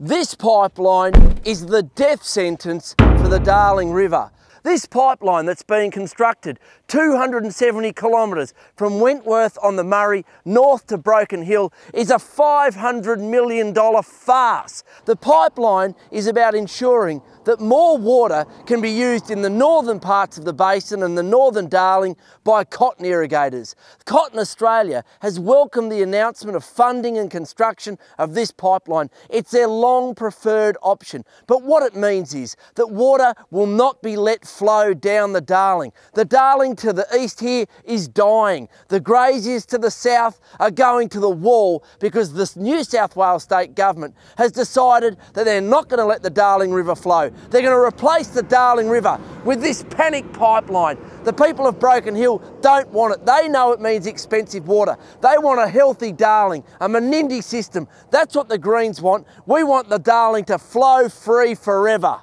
This pipeline is the death sentence for the Darling River. This pipeline that's being constructed 270 kilometres from Wentworth on the Murray north to Broken Hill is a $500 million farce. The pipeline is about ensuring that more water can be used in the northern parts of the basin and the northern Darling by cotton irrigators. Cotton Australia has welcomed the announcement of funding and construction of this pipeline. It's their long preferred option. But what it means is that water will not be let flow down the Darling. The Darling to the east here is dying. The graziers to the south are going to the wall because this New South Wales state government has decided that they're not going to let the Darling River flow. They're going to replace the Darling River with this panic pipeline. The people of Broken Hill don't want it. They know it means expensive water. They want a healthy Darling, a Menindee system. That's what the Greens want. We want the Darling to flow free forever.